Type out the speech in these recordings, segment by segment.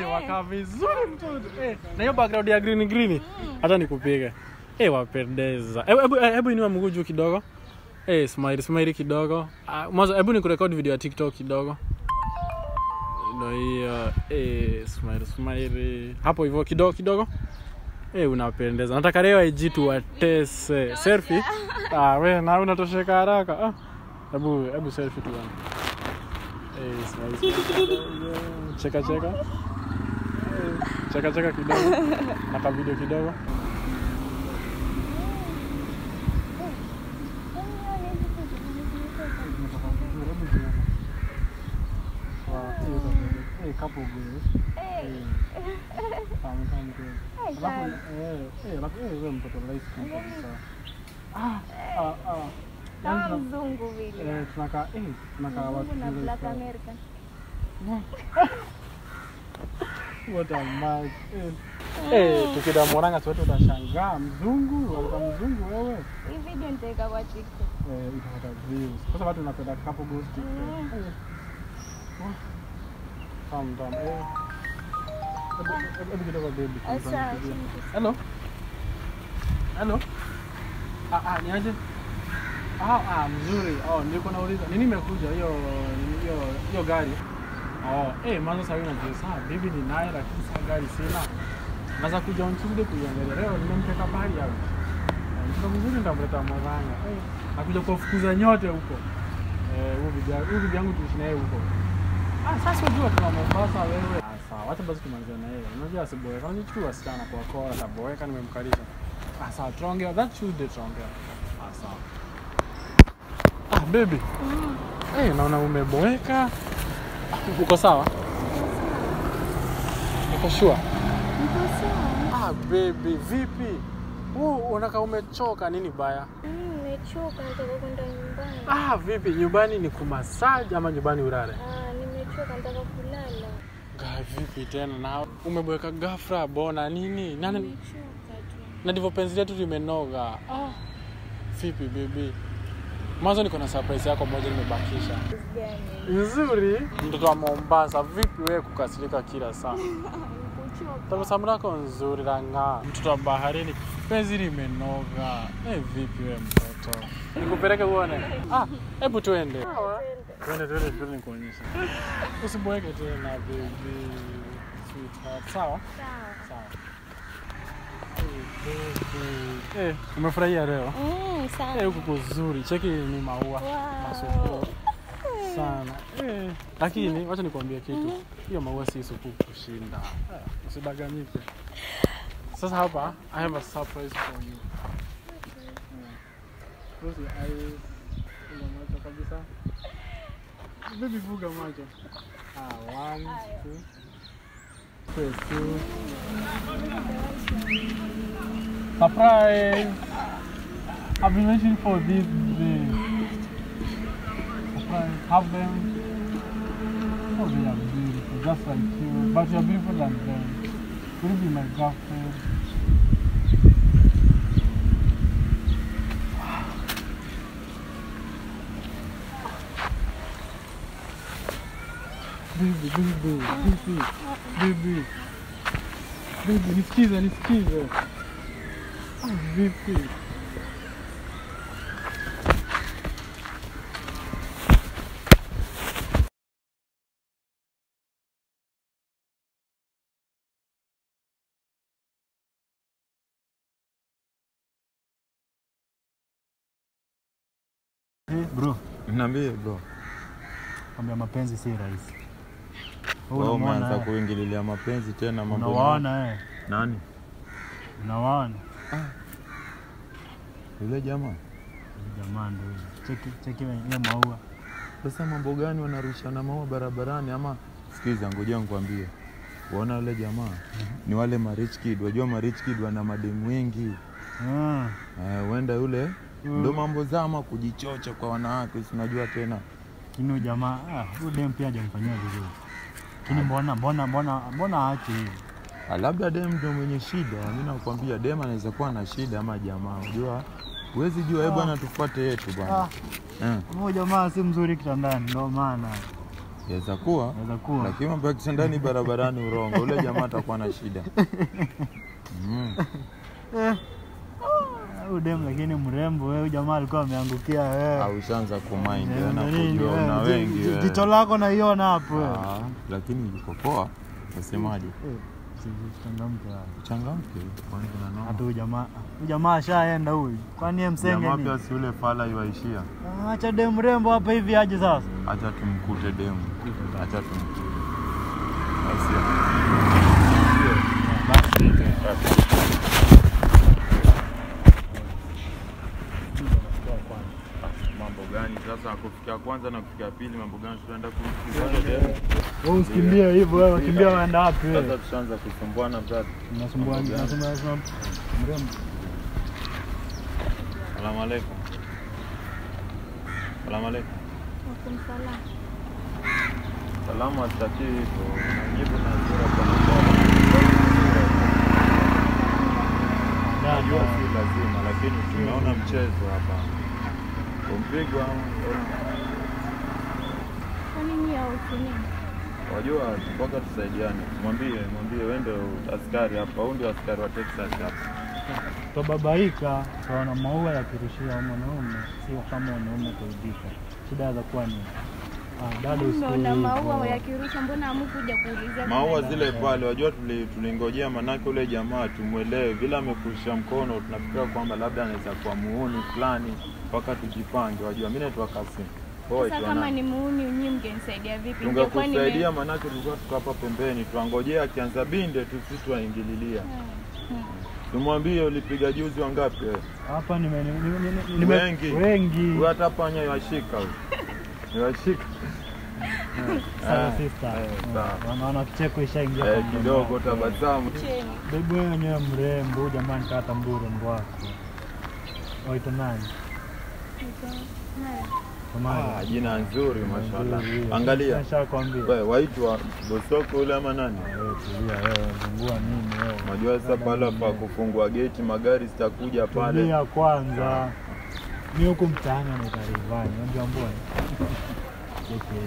Pazuri. Eh, eh. waka vizuri mtoto. Eh, na hiyo background ya green green. Hata nikupiga Eh, wapendeza. Hebu hebu hebu inua mguu juu kidogo. Eh, smile smile kidogo. Ah, Mwanzo hebu nikurekodi video ya TikTok kidogo. Ndio hiyo. Eh, smile smile. Hapo hivyo kidogo kidogo. Hey, unapendeza. Nataka leo IG tuwatese. Selfie. Ah, na unatosheka haraka. Ah. Hebu hebu selfie tu bwana. Smile, smile kidogo. Cheka cheka. Eh, Cheka cheka kidogo. Na ka video kidogo. Eh, couple girls. Eh. Tamu tamu kweli. Alafu eh eh alafu eh wewe mtoto skin kabisa. Ah ah ah. Kama mzungu vile. Eh tunakaa eh tunakaa watu Mzungu na Black. American. Eh. Eh, tukida Murang'a sote utashangaa mzungu, alikuwa mzungu wewe. Hii video nitaweka kwa TikTok. Eh, itapata views. Kwa sababu watu wanapenda couple goals TikTok. Eh. Oh. Tamu. Eh. Hebu- hebu- Hebu kidogo baby. Hello. Hello. Ah, ah, niaje? Ah, ah, mzuri. Oh, nilikuwa nauliza. Nini imekuja hiyo hiyo hiyo gari? Oh, eh, mwanzo sasa unajua saa bibi ni naye lakini sasa gari sina. Naza kuja on kuiangalia. Leo nimempeka bari hapo. Ndio mzuri nitamleta Murang'a. Eh, nakuja kuwafukuza nyote huko. Eh, huyu bibi huyu bibi yangu tuishi naye huko. Ah, sasa unajua tuna Mombasa wewe. Ah, sawa. Wacha basi kumaliza na yeye. Unajua asiboeka. Unachukua sana kwa kora taboeka nimemkalisha. Ah, sawa. Tuongea that Tuesday tuongea. Ah, sawa. Ah, baby. Eh, naona umeboeka. Uko sawa? Uko sure? Niko sawa. Ah, baby, vipi? Wewe unakaa umechoka nini baya? Mm, Nimechoka nataka kwenda nyumbani. Ah, vipi? Nyumbani ni kumasaji ama nyumbani urare Ah, nimechoka nataka kulala. Vipi tena na umeboeka ghafla bona nini? Nani Nimechoka tu. na ndivyo penzi letu limenoga. Ah, vipi baby? Mwanzo niko na surprise yako moja nimebakisha. Nzuri. Mtoto wa Mombasa, vipi wewe kukasirika kila saa? Tabasamu lako nzuri la ng'aa. Mtoto wa baharini, penzi limenoga. Eh, vipi wewe mtoto? Nikupeleke uone. Ah, hebu tuende. Twende twende twende nikuonyeshe. Usiboeke tena baby. Sweetheart. Sawa? Sawa. Sawa. Eh. Eh, umefurahia leo? Mm, Eh, sana. huku kuzuri. Cheki ni maua. Wow. Masupu. Sana. Eh, lakini wacha nikwambie kitu. Hiyo maua si supu kushinda. Eh, Usidanganyike. Sasa hapa I have a surprise for you. Macho kabisa. Bibi funga macho. Ah, one, two. Press two. Surprise! I've been waiting for this day. Surprise. Have them. Oh, they are beautiful, just like you. But you're beautiful than them. Will be my girlfriend? Baby, bubu, bubu, baby. Baby, nisikize, nisikize. Ah, Vipi? Eh, bro, Niambie bro, kwambia mapenzi si rahisi. Wewe umeanza kuingililia mapenzi tena mambo. Unawaona eh? Nani? Unawaona? Yule jamaa. Jamaa ndio. Cheki cheki ile maua. Sasa mambo gani wanarushana maua barabarani ama sikiza, ngoja nikwambie. Waona yule jamaa mm-hmm. ni wale marich kid. Wajua marich kid wana mademu wengi. Ah, Eh, uh, yule Mm. ndo mambo zama kujichocha kwa wanawake, sinajua tena. kinu jamaa, ah, huyu dem pia hajamfanyia vizuri. Lakini mbona mbona mbona mbona aache hivi? Ah, labda dem ndo mwenye shida. Mimi nakwambia dem anaweza kuwa na shida ama jamaa. ujua huwezi jua, Hebu bwana, tufuate yetu bwana. Ah, Eh. jamaa si mzuri kitandani ndio maana. Yaweza kuwa lakini mambo ya kitandani barabarani urongo, ule jamaa atakuwa na shida mm. Huyu dem lakini mrembo wewe, jamaa alikuwa ameangukia wewe. Au ushaanza kumind wewe na kujua wewe, na wengi wewe. Jicho lako naiona hapo wewe. Ah, lakini iko poa, nasemaje? Eh, Changamke. Changamke kwani noma. Hata huyu jamaa, huyu jamaa ashaenda huyu. Kwani yeye msenge Jamaa ni? pia si yule fala iwaishia. Ah, Acha dem mrembo hapa hivi aje sasa. Acha tumkute demu, acha tumkute. Basi. Mambo gani sasa, kufikia kwanza na kufikia pili, mambo gani tunaenda? Wewe usikimbie hivyo wewe, kimbia waenda wapi wewe? Sasa tutaanza tushaanza kusumbuana brother. Tunasumbuana, unasumbua mrembo. Salamu alaykum. Salamu alaikum. Wakumsala. Salamu hatutaki hivyo. Najibu na sura kwa namba. Najua si lazima, lakini tumeona mchezo hapa. Hautuni? wajua, mpaka tusaidiane. Mwambie, mwambie wewe ndio askari hapa, huyu ndio askari wa Texas hapa. Twababaika, twaona maua yakirushiwa mwanaume, sio kama wanaume kuibika. Shida za kuwa ni ah, maua yakirusha, mbona hamkuja kuulizia? Maua zile pale, wajua tuli- tulingojea, manake ule jamaa tumwelewe, vile amekurusha mkono, tunafikiria kwamba labda anaweza kuwa muuni fulani, mpaka tujipange. Wajua, mimi naitwa Kasim. Sasa kama ni muuni, nyinyi mngenisaidia vipi? Tungekusaidia manake tulikuwa tuko hapa pembeni, tuangojea akianza binde tu, sisi tuwaingililia. Hmm. Tumwambie ulipiga juzi wangapi wewe? Hapa nime, nime, nime, nime, Wengi. wengi. Hata panya yashika Eh, eh, sawa. Wanaona kicheko ishaingia Eh, kidogo tabasamu. Bibi wenyewe mrembo, jamani kata mburu mbo wako. Waita nani? Ah, jina nzuri mashallah. Angalia. Wewe waitwa Bosoko yule ama nani? Wewe tulia wewe, zungua nini wewe? Unajua sasa pale pa kufungua geti magari zitakuja pale. Tulia kwanza. Mimi huku mtaani anaita Rivani, unajua mbona? Cheke.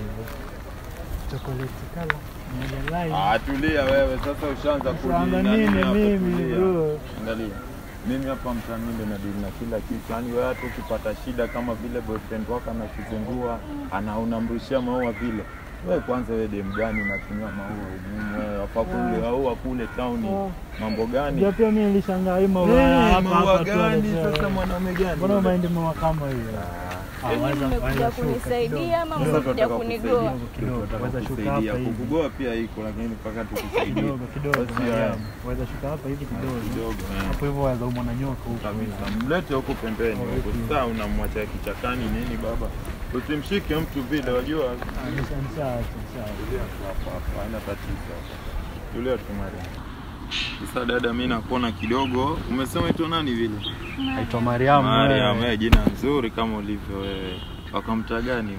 Chocolate color. Ah, tulia wewe sasa ushaanza Ushaanza kujinani nini mimi, bro? Angalia. Mimi hapa mtaani ndo nadili na kila kitu. Yaani wewe hata ukipata shida kama vile boyfriend wako anakuzengua, anaunamrushia maua vile. Wewe kwanza wewe dem gani unatumia maua ugumu? wewe hapa kule maua kule town. Mambo gani? Ndio pia mimi nilishangaa hii maua Eh, hapa hapa gani sasa mwanaume gani? Mbona umeenda maua kama hiyo? Anaweza waweza- mmekuja waweza shuka kunisaidia ama kidogo. kuja kunigoa? Kidogo, Tunataka shuka hapa hivi. Kukugoa pia iko lakini mpaka tukusaidie. Kidogo kidogo, ah, Waweza shuka hapa hivi kidogo. kidogo, eh. Hapo hivyo waweza umwa na nyoka huko. kabisa mlete huko pembeni huko. sasa unamwacha kichakani nini baba usimshike mtu vile wajua Ah, haina tatizo tulia tumari. Sasa dada mimi nakuona kidogo umesema itwa nani vile Naitwa Mariam. Mariam wewe. wewe jina nzuri kama ulivyo wewe wakamta gani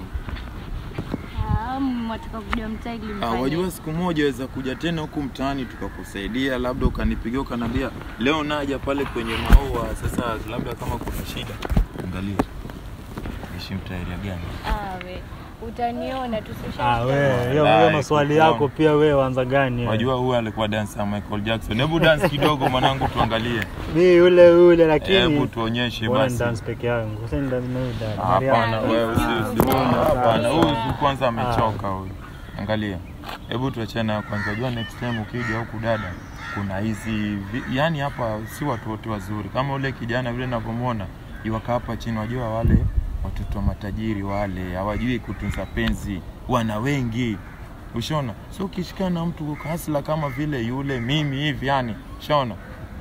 Ah, Ah, wajua siku moja waweza kuja tena huku mtaani tukakusaidia, labda ukanipigia ukaniambia leo naja pale kwenye maua. Sasa labda kama kuna shida, angalia ishi mtaa area gani? Ah, we. Utaniona tu Ah, hiyo maswali yako pia wewe wanza gani? unajua huyu alikuwa dancer Michael Jackson. Hebu dance kidogo mwanangu, tuangalie. Mimi yule yule lakini Hebu tuonyeshe basi. Wewe dance peke yangu. Sasa ni dance na. Ah, Hapana, wewe usi- Hapana, huyu Ah. kwanza amechoka huyu. Angalia, hebu tuachane kwanza. jua next time ukija huku dada, kuna hizi yani hapa si watu wote wazuri kama ule kijana vile ninavyomwona iwaka hapa chini. Wajua wale watoto wa matajiri wale hawajui kutunza penzi, wana wengi Ushona, so ukishikana na mtu hasla kama vile yule mimi hivi, yani ushaona,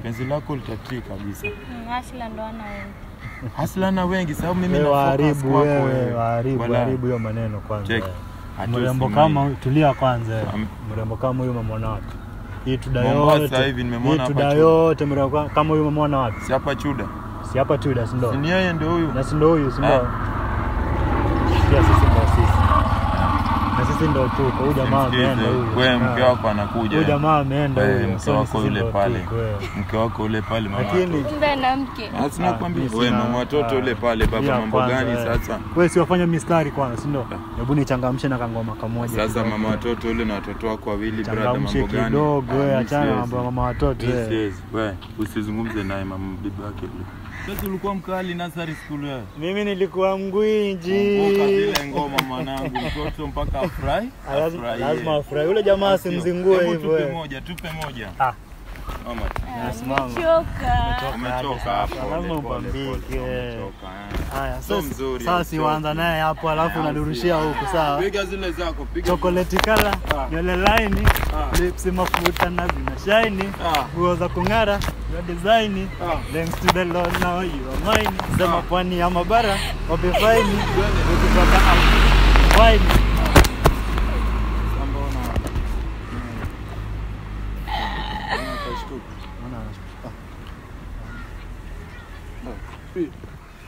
penzi lako litatii kabisa. Hasla ndo ana wengi. Hasla na wengi, sababu mimi Wewe na focus wewe, waharibu hiyo maneno kwanza. Mrembo kama tulia kwanza. Mrembo kama huyu umemwona wapi? Hii tuda yote. Hii tuda yote mrembo kama huyu umemwona wapi? si hapa Chuda, Si hapa tuda, ndo? ni yeye ndio huyu? Na si ndo huyu, simba? Eh. Pia sisi ndo sisi. Na sisi ndo tuko. Huyu jamaa ameenda huyu. wewe mke Ah. wako anakuja. Huyu jamaa ameenda huyu mke wako yule pale. eh. Mke wako ule pale mama. Lakini kumbe na mke Ah, si Ah, nakwambia mimi mama watoto yule ule pale baba mambo gani eh. sasa? Wewe si wafanya mistari kwanza, sindo? Hebu nichangamshe na kangoma kamoja. Sasa kidogo. mama watoto ule na watoto wako wawili brother mambo gani? kidogo, Ah, wewe achana mambo ya mama watoto. wewe eh. usizungumze naye mama bibi yake yule. Sasa ulikuwa mkali nursery school ya Mimi nilikuwa mgwinji. Kumbuka zile ngoma mwanangu, mtoto mpaka afurahi. Ah, lazima-. Afurahi. Yule jamaa simzingue hivyo. Tupe eh. moja, tupe moja. Ah. Mama, umechoka hapo. Lazima upambike. Haya, sasa naye hapo alafu unadurushia huku sawa? Piga zile zako, piga. Chocolate color, Ah. nywele laini, Ah. lips mafuta na zina shine, Ah. nguo za kung'ara, your design. Ah. Thanks to the Lord now you are mine. Sema Ah. pwani ya mabara, wape. Ukitoka out,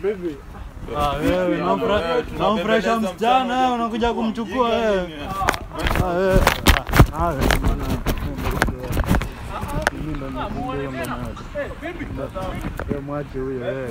Baby. Ah, wewe unamfurahisha msichana unakuja kumchukua wewe. Ah, wewe. Ah, wewe, mwache huyo.